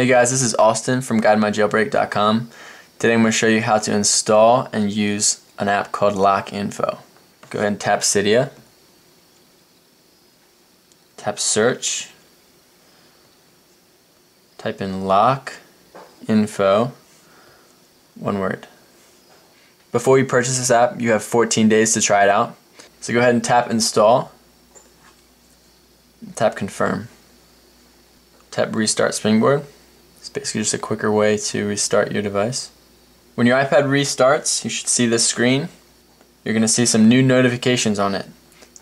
Hey guys, this is Austin from GuideMyJailbreak.com. Today I'm going to show you how to install and use an app called LockInfo. Go ahead and tap Cydia. Tap search. Type in lock info, one word. Before you purchase this app, you have 14 days to try it out. So go ahead and tap install. Tap confirm. Tap restart Springboard. Basically just a quicker way to restart your device. When your iPad restarts, you should see this screen. You're going to see some new notifications on it.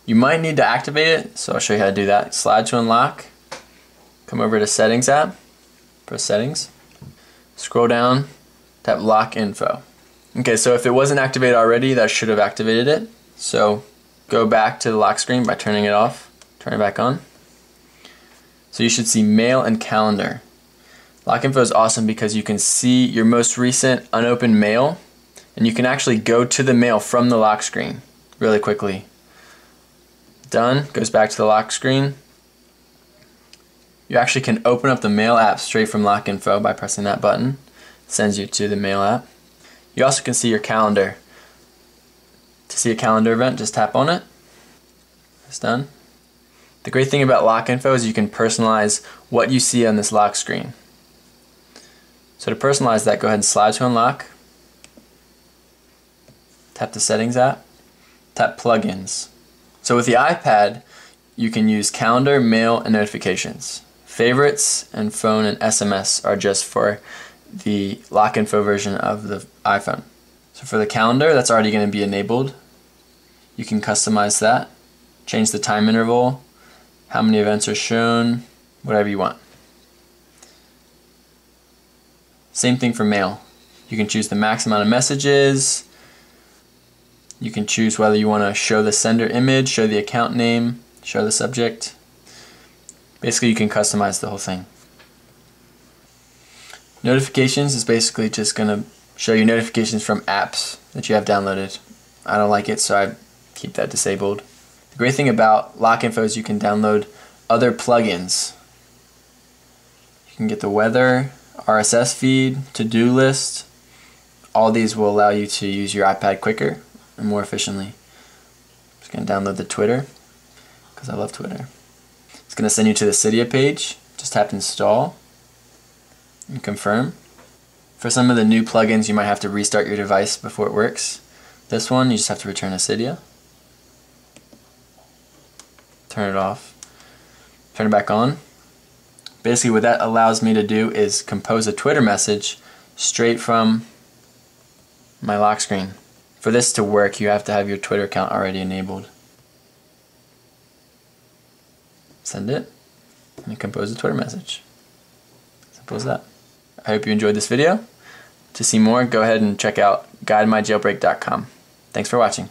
You might need to activate it, so I'll show you how to do that. Slide to unlock, come over to Settings app, press Settings, scroll down, tap LockInfo. Okay, so if it wasn't activated already, that should have activated it. So go back to the lock screen by turning it off, turn it back on. So you should see Mail and Calendar. LockInfo is awesome because you can see your most recent unopened mail and you can actually go to the mail from the lock screen really quickly. Done, goes back to the lock screen. You actually can open up the mail app straight from LockInfo by pressing that button. It sends you to the mail app. You also can see your calendar. To see a calendar event, just tap on it. It's done. The great thing about LockInfo is you can personalize what you see on this lock screen. So to personalize that, go ahead and slide to unlock. Tap the settings app. Tap plugins. So with the iPad, you can use calendar, mail, and notifications. Favorites and phone and SMS are just for the LockInfo version of the iPhone. So for the calendar, that's already going to be enabled. You can customize that, change the time interval, how many events are shown, whatever you want. Same thing for mail. You can choose the max amount of messages. You can choose whether you want to show the sender image, show the account name, show the subject. Basically, you can customize the whole thing. Notifications is basically just going to show you notifications from apps that you have downloaded. I don't like it, so I keep that disabled. The great thing about LockInfo is you can download other plugins. You can get the weather, RSS feed, to-do list. All these will allow you to use your iPad quicker and more efficiently. I'm just going to download the Twitter because I love Twitter. It's going to send you to the Cydia page. Just tap install and confirm. For some of the new plugins, you might have to restart your device before it works. This one, you just have to return a Cydia. Turn it off. Turn it back on. Basically what that allows me to do is compose a Twitter message straight from my lock screen. For this to work, you have to have your Twitter account already enabled. Send it, and compose a Twitter message. Simple as that. I hope you enjoyed this video. To see more, go ahead and check out guidemyjailbreak.com. Thanks for watching.